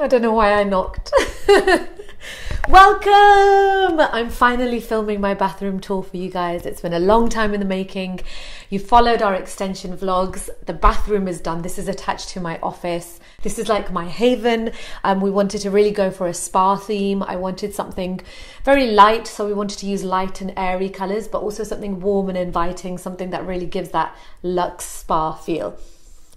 I don't know why I knocked. Welcome! I'm finally filming my bathroom tour for you guys. It's been a long time in the making. You followed our extension vlogs. The bathroom is done. This is attached to my office. This is like my haven. Um, we wanted to really go for a spa theme. I wanted something very light, so we wanted to use light and airy colours, but also something warm and inviting, something that really gives that luxe spa feel.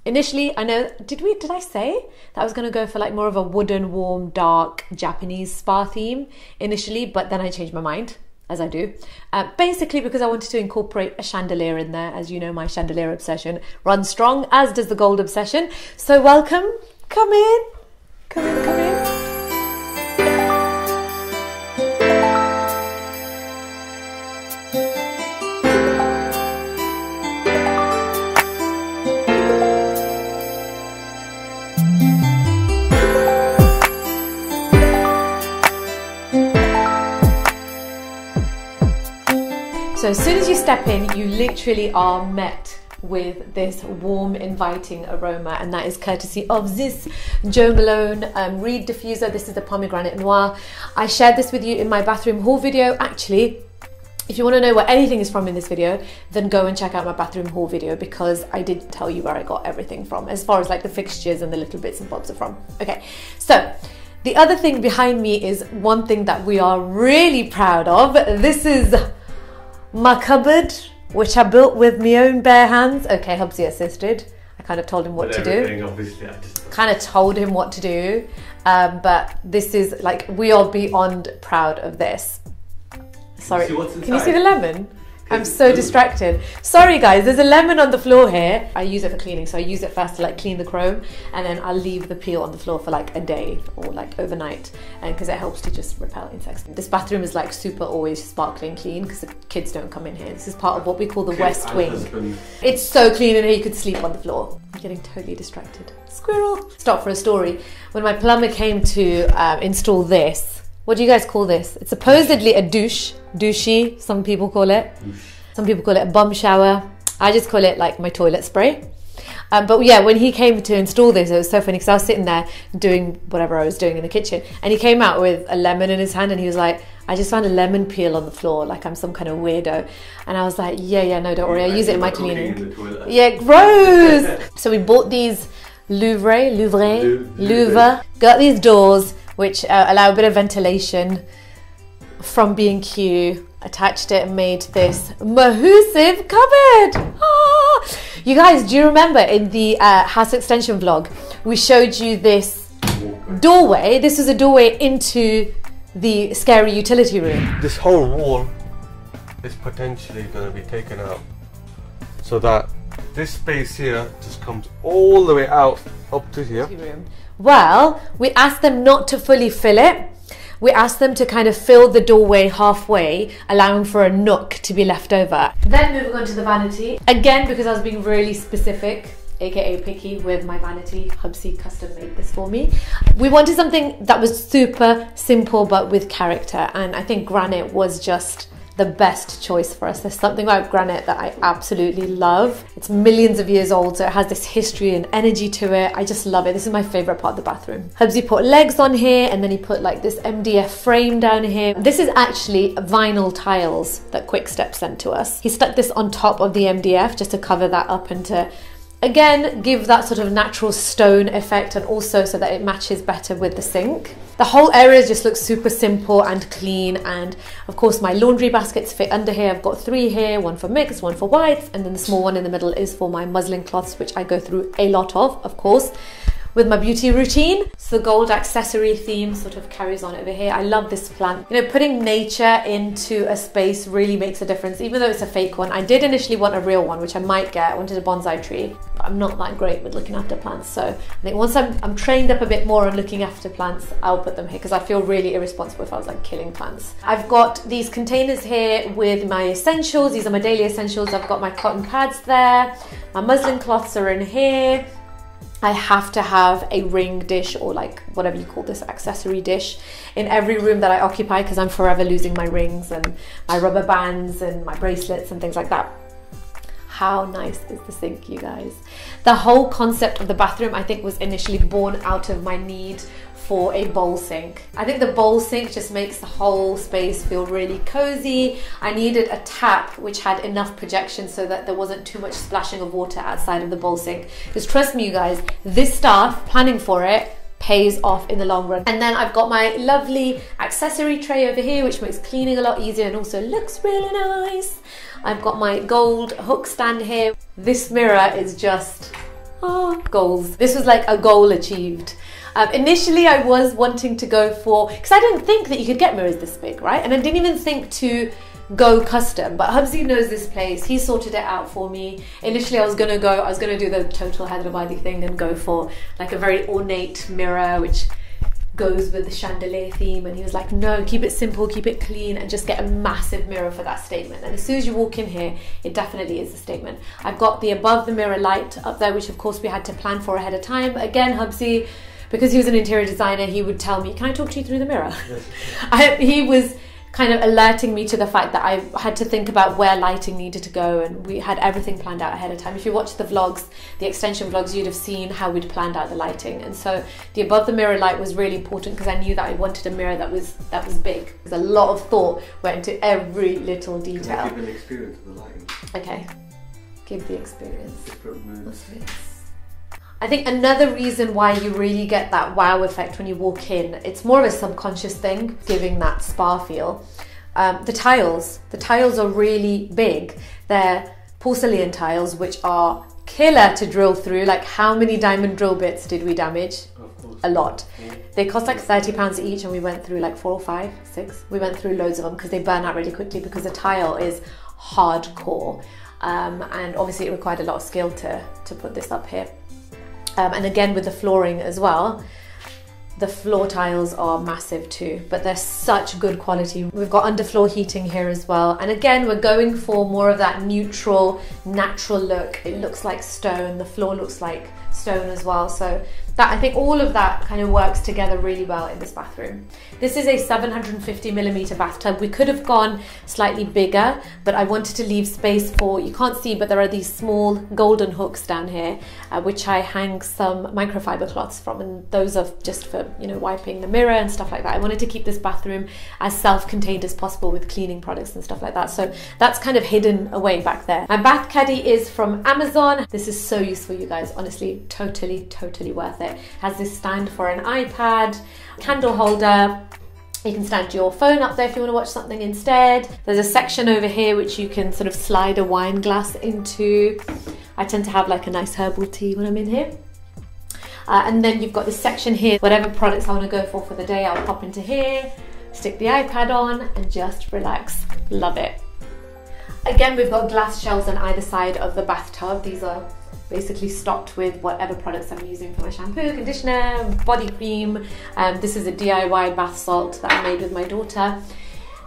Initially, I know, did we, did I say that I was going to go for like more of a wooden, warm, dark Japanese spa theme initially, but then I changed my mind, as I do. Uh, basically, because I wanted to incorporate a chandelier in there. As you know, my chandelier obsession runs strong, as does the gold obsession. So, welcome, come in, come in, come in. As soon as you step in, you literally are met with this warm, inviting aroma, and that is courtesy of this Jo Malone um, Reed diffuser. This is the Pomegranate Noir. I shared this with you in my bathroom haul video. Actually, if you want to know where anything is from in this video, then go and check out my bathroom haul video because I did tell you where I got everything from, as far as like the fixtures and the little bits and bobs are from. Okay, so the other thing behind me is one thing that we are really proud of. This is my cupboard, which I built with my own bare hands. Okay, Hubsy assisted. I kind of told him what to do. Obviously, I just Kind of told him what to do. Um, but this is like, we are beyond proud of this. Sorry. see what's Can you see the lemon? I'm so distracted. Sorry guys, there's a lemon on the floor here. I use it for cleaning, so I use it first to like clean the chrome, and then I'll leave the peel on the floor for like a day or like overnight, and because it helps to just repel insects. This bathroom is like super always sparkling clean because the kids don't come in here. This is part of what we call the West Wing. It's so clean in here you could sleep on the floor. I'm getting totally distracted. Squirrel. Stop for a story. When my plumber came to um, install this, what do you guys call this? It's supposedly a douche, douchey, some people call it. Some people call it a bum shower. I just call it like my toilet spray. Um, but yeah, when he came to install this, it was so funny because I was sitting there doing whatever I was doing in the kitchen, and he came out with a lemon in his hand, and he was like, "I just found a lemon peel on the floor, like I'm some kind of weirdo." And I was like, "Yeah, yeah, no, don't worry, I use it in my cleaning." in the toilet. Yeah, gross. so we bought these Louvre, Louvre, Lou- Louvre. Got these doors which uh, allow a bit of ventilation from B&Q. Attached it and made this massive cupboard. Ah! You guys, do you remember in the uh, house extension vlog we showed you this doorway? This is a doorway into the scary utility room. this whole wall is potentially going to be taken out so that this space here just comes all the way out up to here room. Well, we asked them not to fully fill it. We asked them to kind of fill the doorway halfway, allowing for a nook to be left over. Then moving on to the vanity. Again, because I was being really specific, aka picky with my vanity, Hubsy custom made this for me. We wanted something that was super simple but with character, and I think granite was just the best choice for us. There's something about granite that I absolutely love. It's millions of years old, so it has this history and energy to it. I just love it. This is my favorite part of the bathroom. Hubsy put legs on here and then he put like this MDF frame down here. This is actually vinyl tiles that Quickstep sent to us. He stuck this on top of the MDF just to cover that up and to Again, give that sort of natural stone effect and also so that it matches better with the sink. The whole area just looks super simple and clean and of course my laundry baskets fit under here. I've got three here, one for mixed, one for whites and then the small one in the middle is for my muslin cloths which I go through a lot of, of course with my beauty routine. So the gold accessory theme sort of carries on over here. I love this plant. You know, putting nature into a space really makes a difference, even though it's a fake one. I did initially want a real one, which I might get. I wanted a bonsai tree, but I'm not that great with looking after plants. So I think once I'm, I'm trained up a bit more on looking after plants, I'll put them here because I feel really irresponsible if I was like killing plants. I've got these containers here with my essentials. These are my daily essentials. I've got my cotton pads there. My muslin cloths are in here. I have to have a ring dish or like whatever you call this accessory dish in every room that I occupy because I'm forever losing my rings and my rubber bands and my bracelets and things like that. How nice is the sink, you guys? The whole concept of the bathroom, I think, was initially born out of my need for a bowl sink. I think the bowl sink just makes the whole space feel really cozy. I needed a tap which had enough projection so that there wasn't too much splashing of water outside of the bowl sink. Because trust me, you guys, this stuff, planning for it, pays off in the long run. And then I've got my lovely accessory tray over here, which makes cleaning a lot easier and also looks really nice. I've got my gold hook stand here. This mirror is just, oh, goals. This was like a goal achieved. Um, initially, I was wanting to go for, because I didn't think that you could get mirrors this big, right? And I didn't even think to go custom. But Hubsy knows this place. He sorted it out for me. Initially, I was gonna go. I was gonna do the total Hyderabadi thing and go for like a very ornate mirror, which goes with the chandelier theme. And he was like, "No, keep it simple, keep it clean, and just get a massive mirror for that statement." And as soon as you walk in here, it definitely is a statement. I've got the above the mirror light up there, which of course we had to plan for ahead of time. Again, Hubsy. Because he was an interior designer, he would tell me, "Can I talk to you through the mirror?" I, he was kind of alerting me to the fact that I had to think about where lighting needed to go and we had everything planned out ahead of time. If you watch the vlogs, the extension vlogs, you'd have seen how we'd planned out the lighting. And so the above the mirror light was really important because I knew that I wanted a mirror that was that was big. There's a lot of thought went into every little detail. Can I give an experience of the lighting? Okay. Give the experience. I think another reason why you really get that wow effect when you walk in, it's more of a subconscious thing, giving that spa feel. Um, the tiles, the tiles are really big. They're porcelain tiles, which are killer to drill through. Like, how many diamond drill bits did we damage? A lot. Yeah. They cost like thirty pounds each, and we went through like four or five, six. We went through loads of them because they burn out really quickly because the tile is hardcore, um, and obviously it required a lot of skill to to put this up here. Um, and again with the flooring as well, the floor tiles are massive too, but they're such good quality. We've got underfloor heating here as well. And again, we're going for more of that neutral, natural look. It looks like stone, the floor looks like stone as well. So that I think all of that kind of works together really well in this bathroom. This is a 750 millimeter bathtub. We could have gone slightly bigger, but I wanted to leave space for, you can't see, but there are these small golden hooks down here, uh, which I hang some microfiber cloths from, and those are just for, you know, wiping the mirror and stuff like that. I wanted to keep this bathroom as self-contained as possible with cleaning products and stuff like that. So that's kind of hidden away back there. My bath caddy is from Amazon. This is so useful, you guys. Honestly, totally, totally worth it. Has this stand for an iPad, candle holder, you can stand your phone up there if you want to watch something instead. There's a section over here which you can sort of slide a wine glass into. I tend to have like a nice herbal tea when I'm in here. Uh, and then you've got this section here, whatever products I want to go for for the day, I'll pop into here, stick the iPad on and just relax. Love it. Again, we've got glass shelves on either side of the bathtub. These are basically stocked with whatever products I'm using for my shampoo, conditioner, body cream. Um, this is a DIY bath salt that I made with my daughter.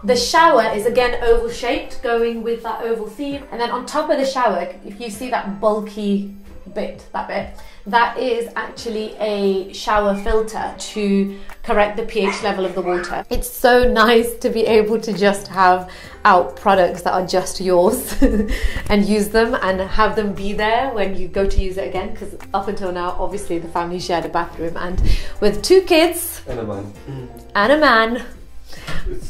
The shower is again oval shaped, going with that oval theme. And then on top of the shower, if you see that bulky bit, that bit, that is actually a shower filter to correct the pH level of the water. It's so nice to be able to just have out products that are just yours and use them and have them be there when you go to use it again because up until now obviously the family shared a bathroom and with two kids and a man and a man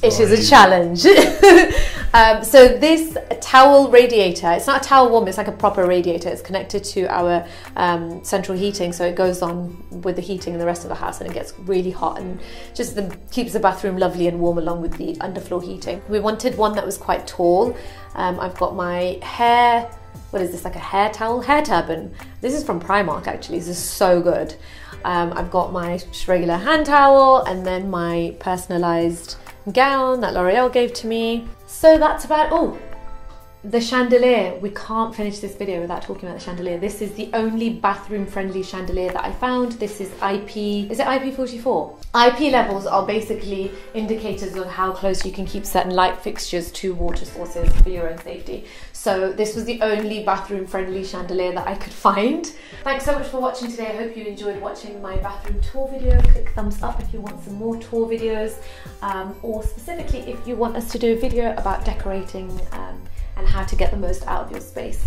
it is a challenge. um, so this towel radiator, it's not a towel warmer, it's like a proper radiator. It's connected to our um, central heating, so it goes on with the heating in the rest of the house and it gets really hot and just the, keeps the bathroom lovely and warm along with the underfloor heating. We wanted one that was quite tall. Um, I've got my hair, what is this, like a hair towel? Hair turban. This is from Primark actually, this is so good. Um, I've got my regular hand towel and then my personalised gown that L'Oreal gave to me. So that's about all. The chandelier, we can't finish this video without talking about the chandelier. This is the only bathroom friendly chandelier that I found. This is IP, is it IP44? IP levels are basically indicators of how close you can keep certain light fixtures to water sources for your own safety. So this was the only bathroom friendly chandelier that I could find. Thanks so much for watching today. I hope you enjoyed watching my bathroom tour video. Click thumbs up if you want some more tour videos um, or specifically if you want us to do a video about decorating um, and how to get the most out of your space.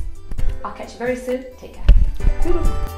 I'll catch you very soon. Take care.